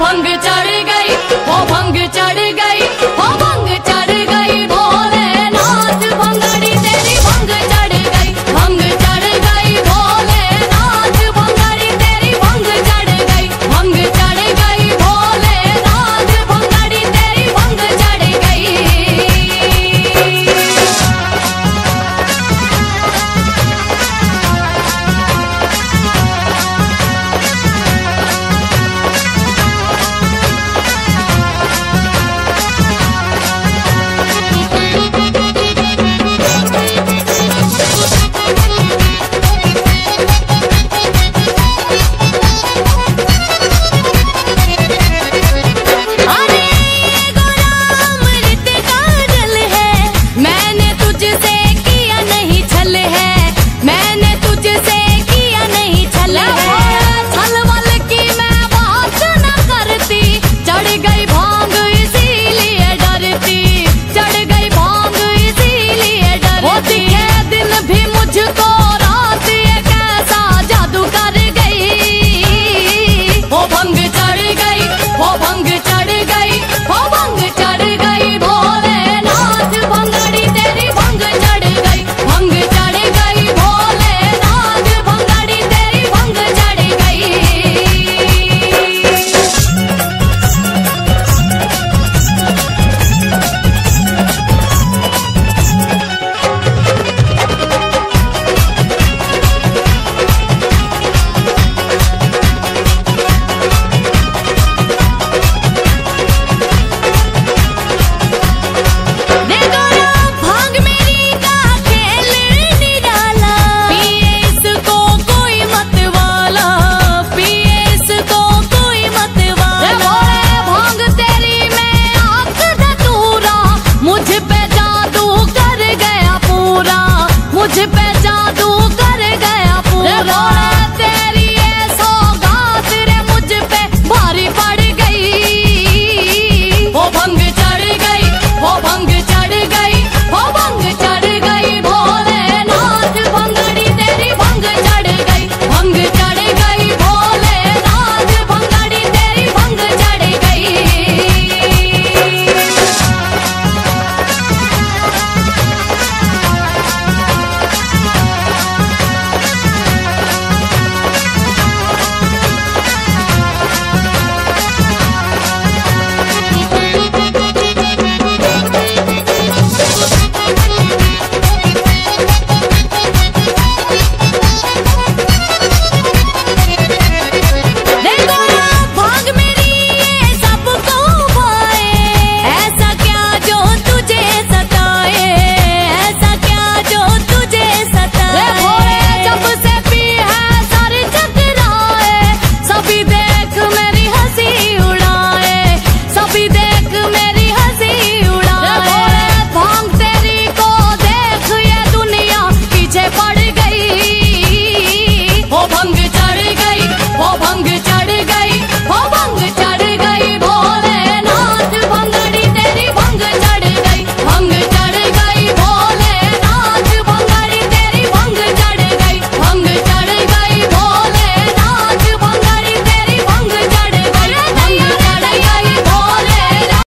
भंग चढ़